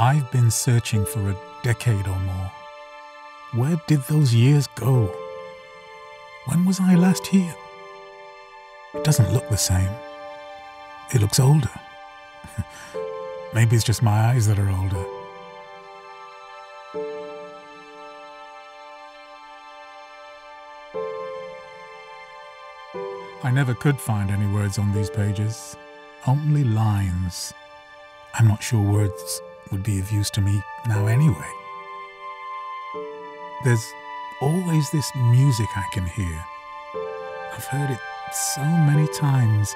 I've been searching for a decade or more. Where did those years go? When was I last here? It doesn't look the same. It looks older. Maybe it's just my eyes that are older. I never could find any words on these pages, only lines. I'm not sure words would be of use to me now anyway. There's always this music I can hear. I've heard it so many times,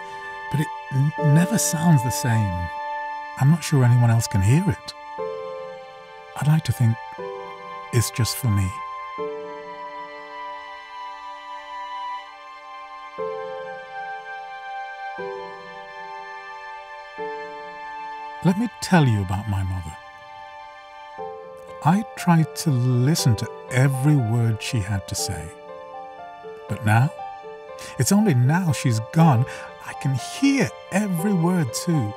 but it n- never sounds the same. I'm not sure anyone else can hear it. I'd like to think it's just for me. Let me tell you about my mother. I tried to listen to every word she had to say. But now, it's only now she's gone, I can hear every word too.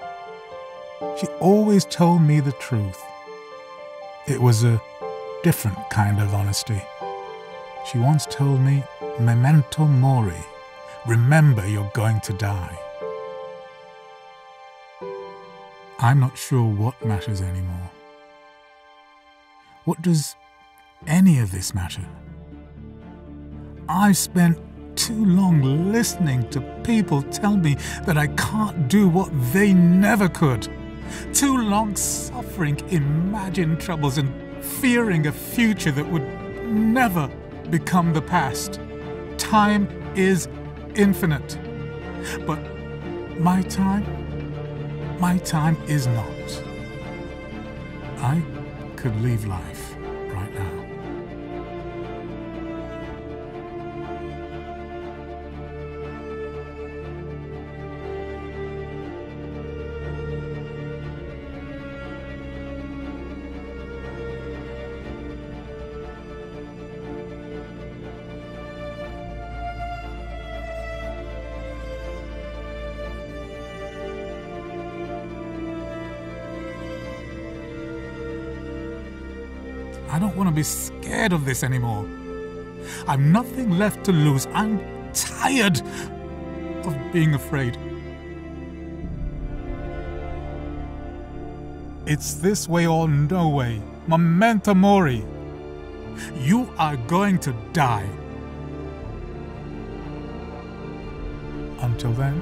She always told me the truth. It was a different kind of honesty. She once told me, Memento mori, remember you're going to die. I'm not sure what matters anymore. What does any of this matter? I've spent too long listening to people tell me that I can't do what they never could. Too long suffering imagined troubles and fearing a future that would never become the past. Time is infinite. But my time, my time is not. I could leave life I don't want to be scared of this anymore. I've nothing left to lose. I'm tired of being afraid. It's this way or no way. Memento mori. You are going to die. Until then,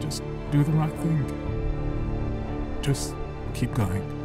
just do the right thing. Just keep going.